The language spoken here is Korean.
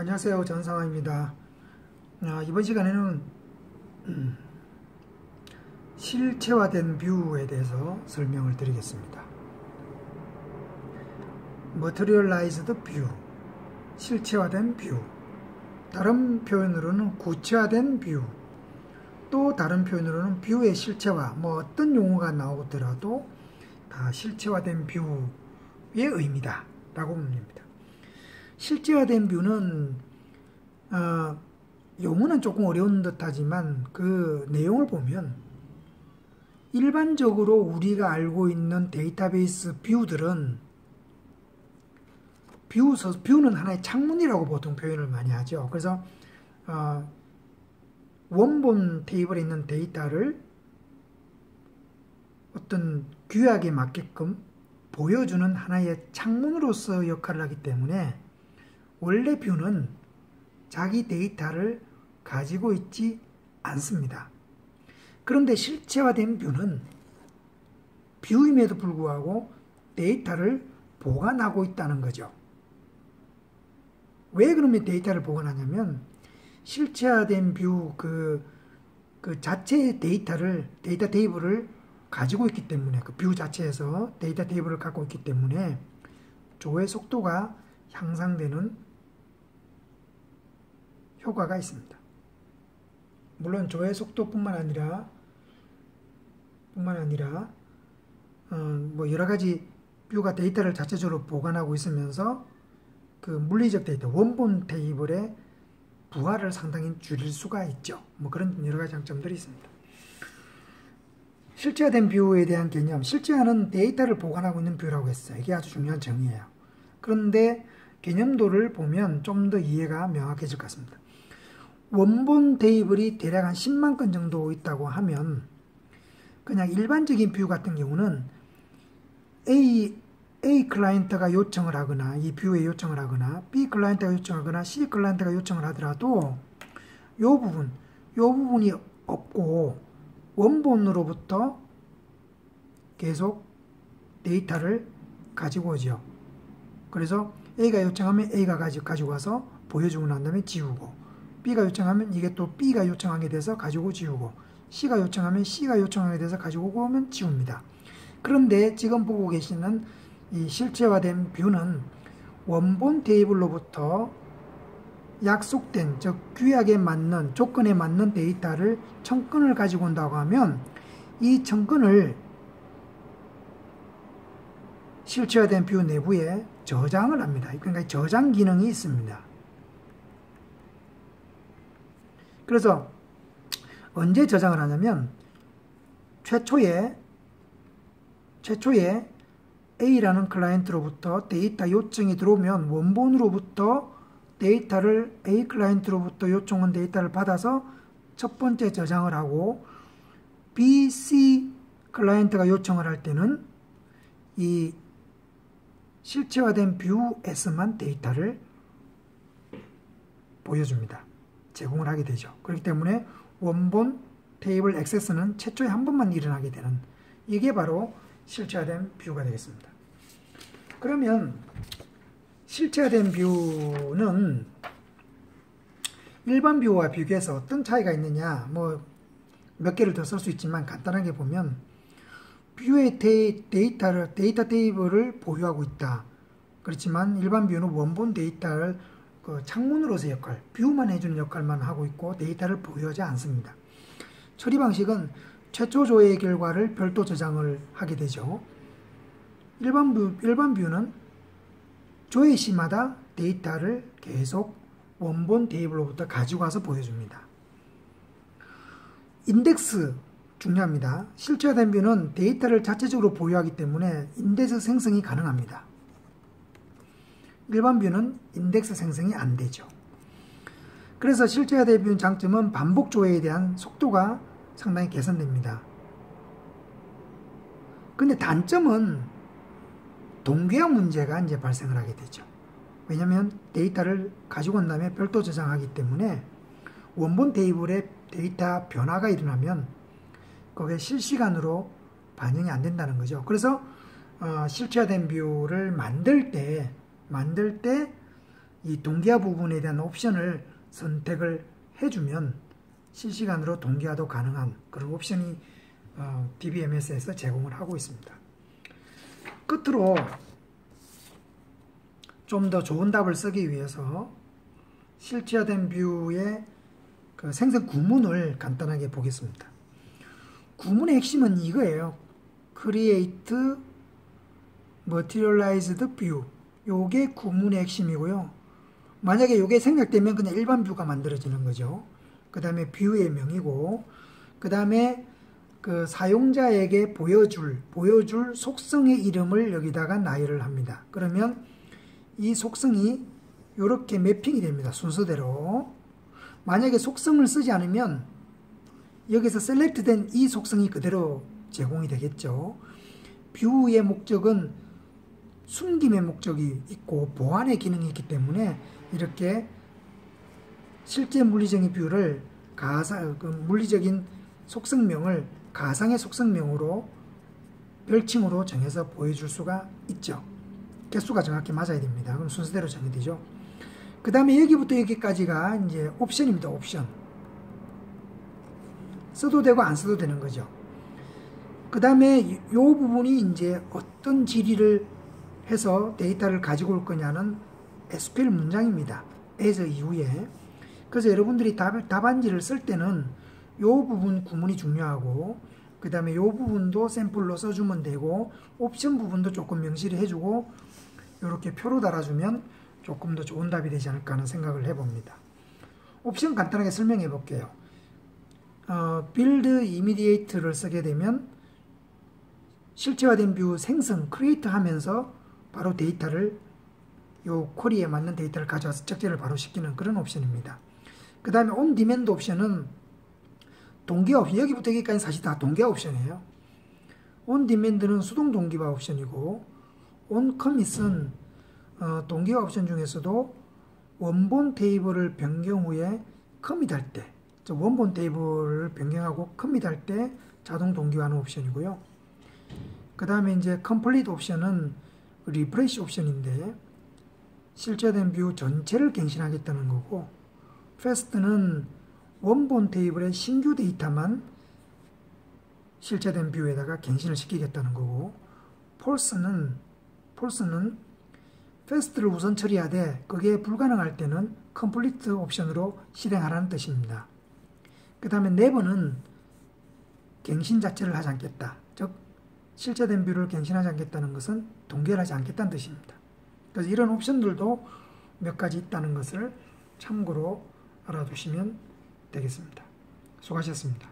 안녕하세요. 전상화입니다. 아, 이번 시간에는 음, 실체화된 view에 대해서 설명을 드리겠습니다. Materialized View, 실체화된 view. 다른 표현으로는 구체화된 view. 또 다른 표현으로는 view의 실체화, 뭐 어떤 용어가 나오더라도 다 실체화된 view의 의미다. 라고 봅니다. 실체화된 view는 어, 용어는 조금 어려운 듯하지만 그 내용을 보면 일반적으로 우리가 알고 있는 데이터베이스 view들은 view, view는 하나의 창문이라고 보통 표현을 많이 하죠. 그래서 어, 원본 테이블에 있는 데이터를 어떤 규약에 맞게끔 보여주는 하나의 창문으로서 역할을 하기 때문에 원래 view는 자기 데이터를 가지고 있지 않습니다. 그런데 실체화된 view는 view임에도 불구하고 데이터를 보관하고 있다는 거죠. 왜 그러면 데이터를 보관하냐면 실체화된 view 그, 그 자체의 데이터를 데이터 테이블을 가지고 있기 때문에 그 view 자체에서 데이터 테이블을 갖고 있기 때문에 조회 속도가 향상되는 효과가 있습니다. 물론 조회 속도뿐만 아니라 뿐만 아니라 어, 뭐 여러 가지 view가 데이터를 자체적으로 보관하고 있으면서 그 물리적 데이터 원본 테이블의 부하를 상당히 줄일 수가 있죠. 뭐 그런 여러 가지 장점들이 있습니다. 실체화된 view에 대한 개념, 실체화는 데이터를 보관하고 있는 view라고 했어요. 이게 아주 중요한 정의예요. 그런데 개념도를 보면 좀 더 이해가 명확해질 것 같습니다. 원본 테이블이 대략 한 10만 건 정도 있다고 하면 그냥 일반적인 view 같은 경우는 A, A 클라이언트가 요청을 하거나 이 view에 요청을 하거나 B 클라이언트가 요청하거나 C 클라이언트가 요청을 하더라도 요 부분, 요 부분이 없고 원본으로부터 계속 데이터를 가지고 오죠. 그래서 A가 요청하면 A가 가지고 와서 보여주고 난 다음에 지우고 B가 요청하면 이게 또 B가 요청하게 돼서 가지고 지우고 C가 요청하면 C가 요청하게 돼서 가지고 오면 지웁니다. 그런데 지금 보고 계시는 이 실체화된 뷰는 원본 테이블로부터 약속된 즉 규약에 맞는 조건에 맞는 데이터를 천 건을 가지고 온다고 하면 이 천 건을 실체화된 view 내부에 저장을 합니다. 그러니까 저장 기능이 있습니다. 그래서 언제 저장을 하냐면 최초에 최초에 A라는 클라이언트로부터 데이터 요청이 들어오면 원본으로부터 데이터를 A 클라이언트로부터 요청한 데이터를 받아서 첫 번째 저장을 하고 B, C 클라이언트가 요청을 할 때는 이 실체화된 view에서만 데이터를 보여줍니다. 제공을 하게 되죠. 그렇기 때문에 원본 테이블 액세스는 최초에 한 번만 일어나게 되는 이게 바로 실체화된 view가 되겠습니다. 그러면 실체화된 view는 일반 view와 비교해서 어떤 차이가 있느냐 뭐 몇 개를 더 쓸 수 있지만 간단하게 보면 view의 데이터를 데이터 테이블을 보유하고 있다. 그렇지만 일반 view는 원본 데이터를 그 창문으로서 역할, view만 해주는 역할만 하고 있고 데이터를 보유하지 않습니다. 처리 방식은 최초 조회 결과를 별도 저장을 하게 되죠. 일반 view, 일반 view는 조회 시마다 데이터를 계속 원본 테이블로부터 가지고 와서 보여줍니다. 인덱스 중요합니다. 실체화된 view는 데이터를 자체적으로 보유하기 때문에 인덱스 생성이 가능합니다. 일반 view는 인덱스 생성이 안 되죠. 그래서 실체화된 view의 장점은 반복 조회에 대한 속도가 상당히 개선됩니다. 근데 단점은 동기화 문제가 이제 발생을 하게 되죠. 왜냐하면 데이터를 가지고 온 다음에 별도 저장하기 때문에 원본 테이블에 데이터 변화가 일어나면 거기에 실시간으로 반영이 안 된다는 거죠. 그래서 어, 실체화된 view를 만들 때 만들 때 이 동기화 부분에 대한 옵션을 선택을 해주면 실시간으로 동기화도 가능한 그런 옵션이 어, DBMS에서 제공을 하고 있습니다. 끝으로 좀 더 좋은 답을 쓰기 위해서 실체화된 뷰의 그 생성 구문을 간단하게 보겠습니다. 구문의 핵심은 이거예요. Create Materialized View. 요게 구문의 핵심이고요. 만약에 요게 생략되면 그냥 일반 뷰가 만들어지는 거죠. 그 다음에 뷰의 명이고, 그 다음에 그 사용자에게 보여줄, 보여줄 속성의 이름을 여기다가 나열을 합니다. 그러면 이 속성이 이렇게 매핑이 됩니다. 순서대로. 만약에 속성을 쓰지 않으면 여기서 select된 이 속성이 그대로 제공이 되겠죠. view의 목적은 숨김의 목적이 있고 보안의 기능이 있기 때문에 이렇게 실제 물리적인 view를 가사, 그 물리적인 속성명을 가상의 속성명으로 별칭으로 정해서 보여줄 수가 있죠. 개수가 정확히 맞아야 됩니다. 그럼 순서대로 정의되죠. 그 다음에 여기부터 여기까지가 이제 옵션입니다. 옵션. 써도 되고 안 써도 되는 거죠. 그 다음에 이 부분이 이제 어떤 질의를 해서 데이터를 가지고 올 거냐는 SQL 문장입니다. as 이후에. 그래서 여러분들이 답, 답안지를 쓸 때는 이 부분 구문이 중요하고 그 다음에 이 부분도 샘플로 써주면 되고 옵션 부분도 조금 명시를 해주고 이렇게 표로 달아주면 조금 더 좋은 답이 되지 않을까 하는 생각을 해봅니다. 옵션 간단하게 설명해 볼게요. 어, build immediate를 쓰게 되면 실체화된 view 생성, create 하면서 바로 데이터를 요 query에 맞는 데이터를 가져와서 적재를 바로 시키는 그런 옵션입니다. 그 다음에 on demand 옵션은 동기화 옵션, 여기부터 여기까지 사실 다 동기화 옵션이에요. on demand는 수동 동기화 옵션이고 on commit은 어, 동기화 옵션 중에서도 원본 테이블을 변경 후에 commit할 때, 원본 테이블을 변경하고 commit할 때 자동 동기화하는 옵션이고요. 그 다음에 이제 complete 옵션은 refresh 옵션인데 실체화된 view 전체를 갱신하겠다는 거고 fast는 원본 테이블의 신규 데이터만 실체화된 view에다가 갱신을 시키겠다는 거고 force는 force는 fast를 우선 처리하되 그게 불가능할 때는 complete 옵션으로 실행하라는 뜻입니다. 그 다음에 never는 갱신 자체를 하지 않겠다. 즉 실체화된 view를 갱신하지 않겠다는 것은 동기화하지 않겠다는 뜻입니다. 그래서 이런 옵션들도 몇 가지 있다는 것을 참고로 알아두시면 되겠습니다. 수고하셨습니다.